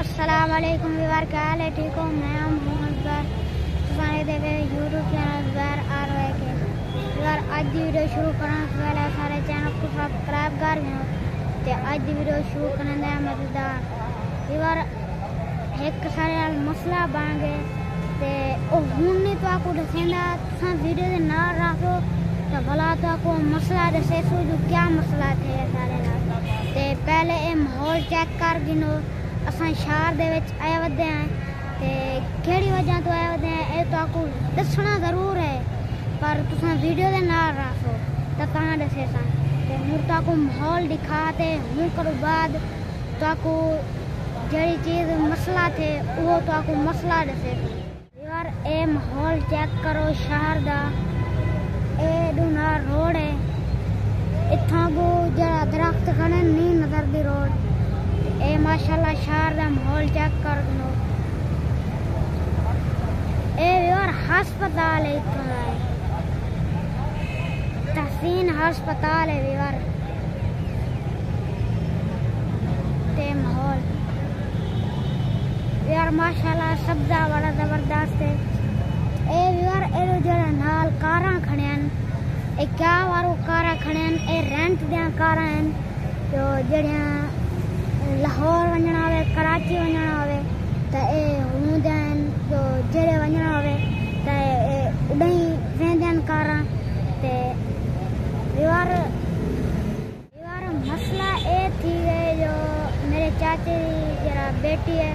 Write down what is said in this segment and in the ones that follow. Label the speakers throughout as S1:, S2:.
S1: السلام علیکم ویوار کیا حال ہے ٹھیک ہوں میں ہوں محمد بار سفانے دیوے یوٹیوب چینل بار آر وائی کے ویوار اج دی ویڈیو شروع کرنے سے پہلے سارے چینل کو سبسکرائب کر لیں تے اج ویڈیو شروع کرنے دا مزیدار ویوار ایک سارے مسئلہ بن گیا تو ہوں نہیں تو دسندہ تویڈیو نال رکھو تو بلا تو مسئلہ دسے سو جو کیا مسئلہ تھے سارے پہلے یہ ماحول چیک کر دن لوگ اصل شہر کے بچ آئے ویڑی وجہ تو آئے ہیں یہ تو دسنا ضرور ہے پر تصا ویڈیو نال رکھو تو کہاں دسے سر تو ہوں تو ماحول دکھا تے ہوں کلو بعد تھو جڑی چیز مسئلہ تھے، وہ تو آپ کو مسئلہ ڈسے یار، اے محول چیک کرو شہر دا۔ اے ڈونا روڑ ہے۔ اتھاں کو جڑا درخت کھنے نہیں نظر دی روڑ اے ماشاءاللہ، شہر دا محول چیک کر دنو۔ اے یار، ہسپتال ہے اتھاں ہے تحسین ہسپتال ہے یار۔ تے ماحول۔ اور ماشاءاللہ سبزہ بڑا زبردست ہے۔ اے ویور اڑو جڑا نال کاراں کھڑے ہیں اے کیا وارو کاراں کھڑے ہیں اے رینٹ دیا کاراں ہیں جو ہیں لاہور ونجنا ہوئے کراچی ونجنا ہوئے تا اے ہوندے ہیں جو جڑے ونجنا ہوئے تا اے اڈائی وین ہیں کاراں۔ تے ویور ویور، مسئلہ اے تھی گئے جو میرے چاچے دی جڑا بیٹی ہے۔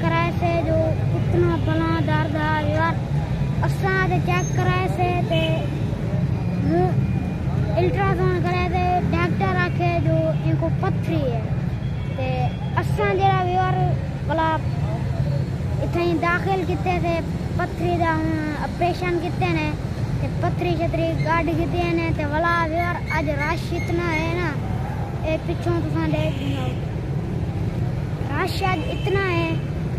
S1: کرائے سے جو اتنا بلا درد ہے، یار اساں تے چیک کرائے سے تے الٹراساؤنڈ کرائے تے ڈاکٹر آکھے جو ان کو پتھری ہے۔ تے اساں جڑا ویور بلا اتھے داخل کیتے تھے پتھری دا آپریشن کیتے نے، تے پتھری چھتری گاڈ کیتے نے، تے بلا ویور اج رش اتنا ہے نا۔ اے پچھوں تساں دیکھ رش اج اتنا ہے۔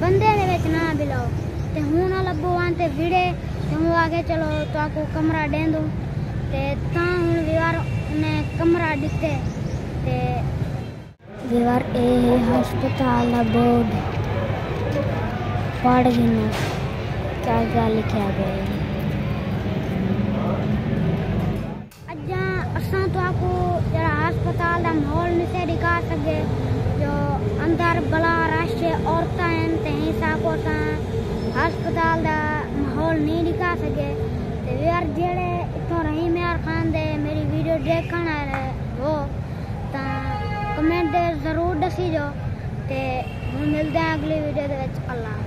S1: بندے نے وچ نہ بلاؤ۔ تے ہن لبو آن تے وڑے تے ہوں آگے چلو تو آکو کمرہ دین دوں تے تاں ہون ویوار انہیں کمرہ دتے تے ویوار اے ہے ہسپتال بورڈ۔ پڑھ گنا کیا گل لکھیا گیا اجاں اساں تو آکو جڑا ہسپتال دا ماحول نسے دکھا سکے۔ تو اندر بلا رش عورتیں تہیں سب ہسپتال دا ماحول نہیں دکھا سکے۔ تے یار جڑے رہی میار یار خان دے میری ویڈیو دیکھن والے وہ تا کمنٹ ضرور دسی جو۔ تے ہن ملدے اگلی ویڈیو دے وچ۔ اللہ